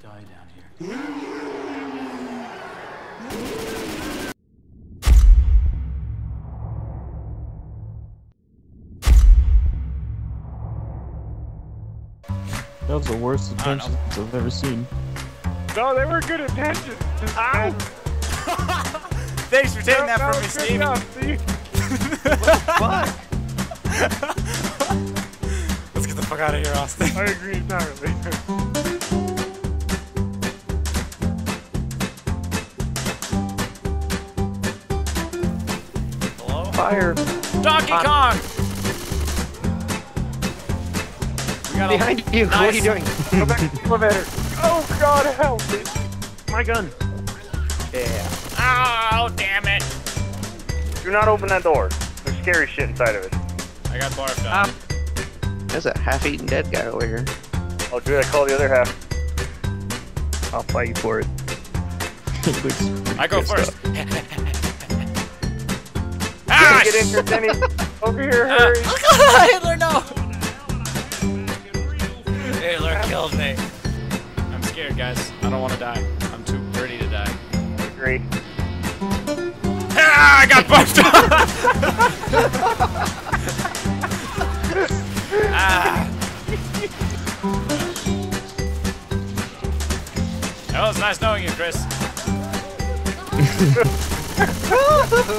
die down here. That was the worst I don't intentions I've ever seen. No, they were good intentions. Ow! Thanks for taking that from me, Steve. Let's get the fuck out of here, Austin. I agree entirely. Fire Donkey Kong! We got a- behind you. What are you doing? Go back to the elevator. Oh God, help me! My gun. Yeah. Oh, damn it! Do not open that door. There's scary shit inside of it. I got barfed on. Ah. There's a half-eaten dead guy over here. Oh, dude, I call the other half. I'll fight you for it. It looks I go first. off. Get in here, Denny. Over here, hurry. Hitler, no! Hitler killed me. I'm scared, guys. I don't want to die. I'm too pretty to die. Agree. Ah, I got bumped ah. That was nice knowing you, Chris.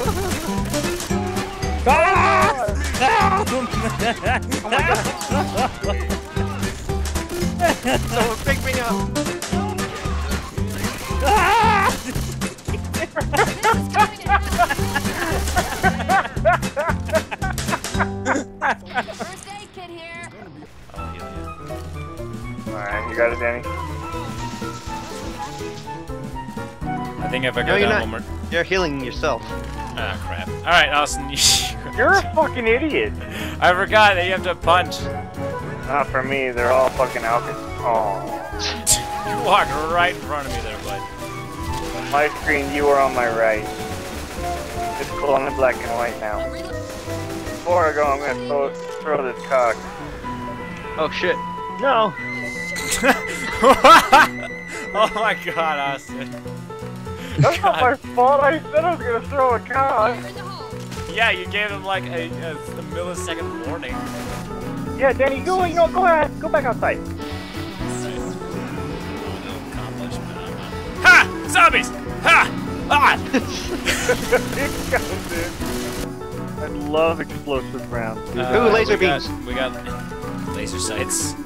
Someone pick me up. First aid kit here. I'll heal you. Alright, you got it, Danny. I think if I No, go you're down not. one more. You're healing yourself. Ah, crap. Alright, Austin. you- You're a fucking idiot. I forgot that you have to punch. Not for me. They're all fucking alcohol. Oh. You walked right in front of me there, bud. On my screen, you are on my right. It's cool. I'm black and white now. Before I go, I'm gonna throw, throw this cock. Oh shit. No. oh my god, Austin. That's not my fault. I said I was gonna throw a cock. You're in the hole. Yeah, you gave him like a, a, a millisecond warning. Yeah, Danny, go. No, go ahead. Go back outside. Ha! Zombies! Ha! Ah! It goes in. I love explosive rounds. dude. Ooh, laser Uh, we got- beams. we got laser sights.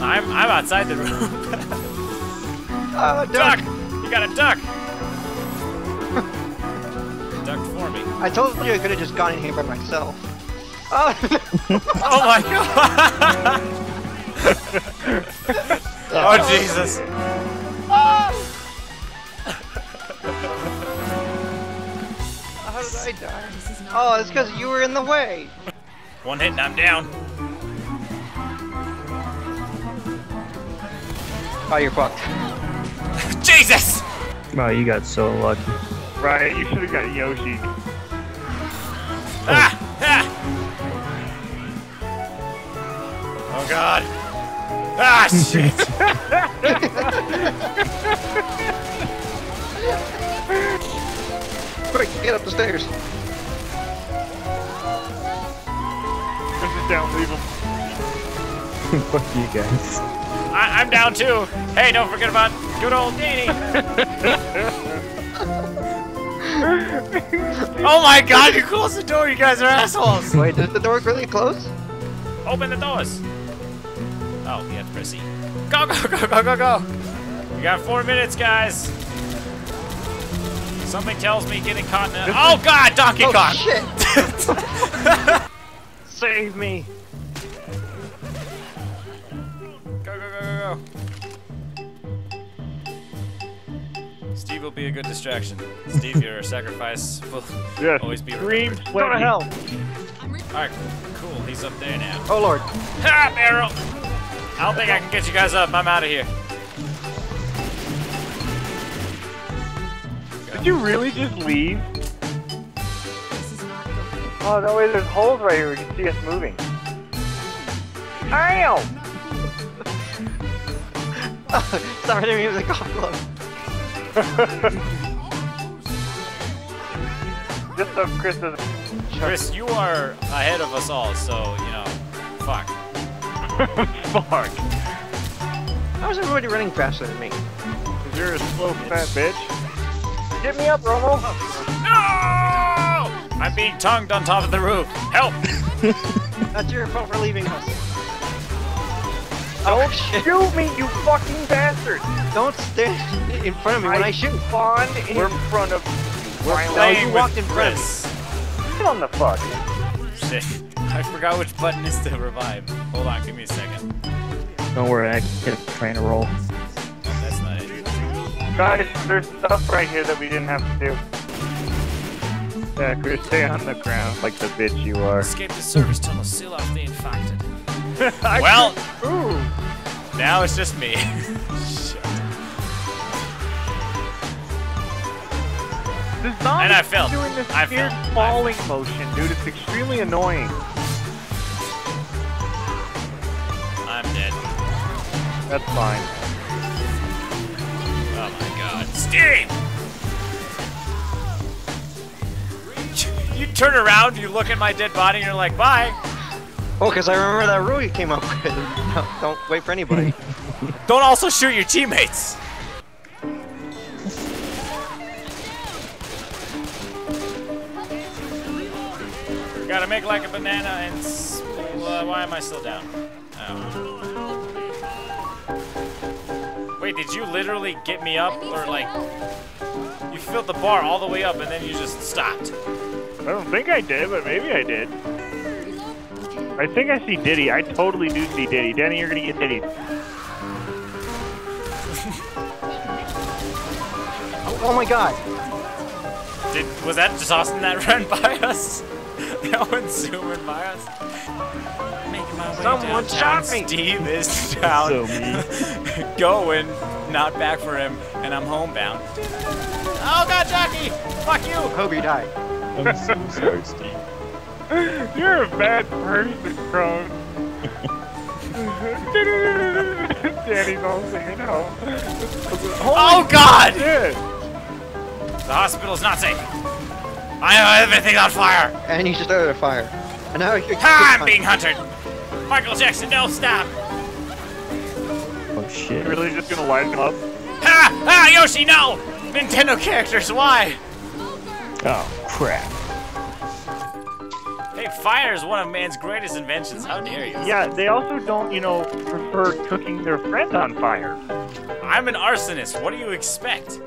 I'm I'm outside the room. Uh, oh, duck! duck. You got a duck! duck for me. I told you I could have just gone in here by myself. Oh, Oh my god! oh Jesus! how did I die? Oh, it's because you were in the way. One hit and I'm down. Oh, you're fucked. Jesus! Wow, you got so lucky. Right, you should have got Yoshi. Ah! Ah! Oh god! Ah shit! Quick, get up the stairs. Push it down, leave him. Fuck you guys. I, I'm down too. Hey, don't forget about good old Danny. oh my god, you closed the door, you guys are assholes! Wait, did the door really close? Open the doors! Oh, you have to press E. Go, go, go, go, go, go! We got four minutes, guys! Something tells me getting caught in a- Oh god, Donkey Oh Kong! shit! Save me. Go, go, go, go, go. Steve will be a good distraction. Steve, your sacrifice will Yes. always be Scream, remembered. Go to hell. Alright, cool, he's up there now. Oh lord. Ha, barrel! I don't think I can get you guys up. I'm out of here. Did you really just leave? this is not going. Oh, no way, there's holes right here. We can see us moving. Ow! Stop hitting me with the golf club. Just so Chris doesn't. Chris, you are ahead of us all, so, you know, fuck. Fuck. How is everybody running faster than me? Cause you're a slow fat bitch. Get me up, Romo. No! I'm being tongued on top of the roof. Help! That's your fault for leaving us. Don't Oh shit! shoot me, you fucking bastard! Don't stand in front of me when I shoot. spawned in front of you. We're Finally. you walked in front of me. Get on the fuck. Shit. I forgot which button is to revive. Hold on, give me a second. Don't worry, I kept trying to roll. That's not it. Guys, there's stuff right here that we didn't have to do. Yeah, Chris, stay on the ground like the bitch you are. Escape the service tunnel, seal off the infected. Well, Ooh. Now it's just me. The zombie And I fell. doing this I weird. I falling motion, dude. It's extremely annoying. I'm dead. That's fine. Oh my god. Steve! You turn around, you look at my dead body, and you're like, bye. Oh, because I remember that rule you came up with. No, don't wait for anybody. Don't also shoot your teammates. Gotta make like a banana and. Uh, why am I still down? Oh. Wait, did you literally get me up, or like. You filled the bar all the way up and then you just stopped? I don't think I did, but maybe I did. I think I see Diddy. I totally do see Diddy. Danny, you're gonna get Diddy. Oh, oh my god. Did was that just Austin that ran by us? that went zooming by us. Making my way Someone downtown. shot me. Steve is down. So mean. Going, not back for him, and I'm homebound. Oh god, Jackie! Fuck you! Hope you die. I'm so sorry, Steve. You're a bad person, Crone. Danny's all singing home. Oh god! Shit! The hospital's not safe. I have everything on fire. And you just started a fire. And now you're Ha! I'm being hunted. Michael Jackson, no stop. Oh shit. You're really just gonna light him up? Ha! Ah, Yoshi, no! Nintendo characters, why? Oh crap. Hey, fire is one of man's greatest inventions. How dare you? Yeah, they also don't, you know, prefer cooking their friend on fire. I'm an arsonist. What do you expect?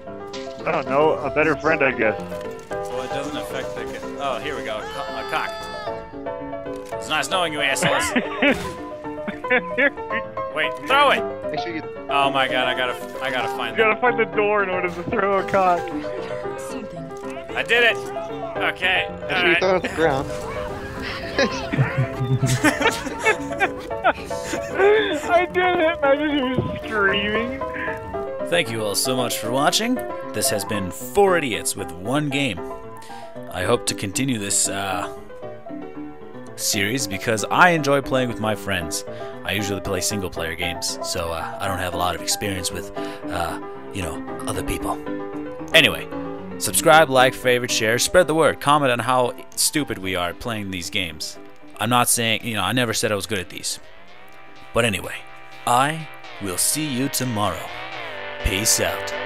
I don't know, a better friend, I guess. Well, it doesn't affect the. Oh, here we go. A, co- a cock. It's nice knowing you, assholes. Wait, throw it. Make sure you Oh my god, I gotta, I gotta find You gotta find the door in order to throw a cock. I did it. Okay. make sure you Alright. throw it on the ground. I did it! Imagine you screaming. Thank you all so much for watching. This has been Four Idiots with one game. I hope to continue this uh, series because I enjoy playing with my friends. I usually play single player games, so uh, I don't have a lot of experience with, uh, you know, other people. Anyway, subscribe, like, favorite, share, spread the word, comment on how stupid we are playing these games. I'm not saying, you know, I never said I was good at these. But anyway, I will see you tomorrow. Peace out.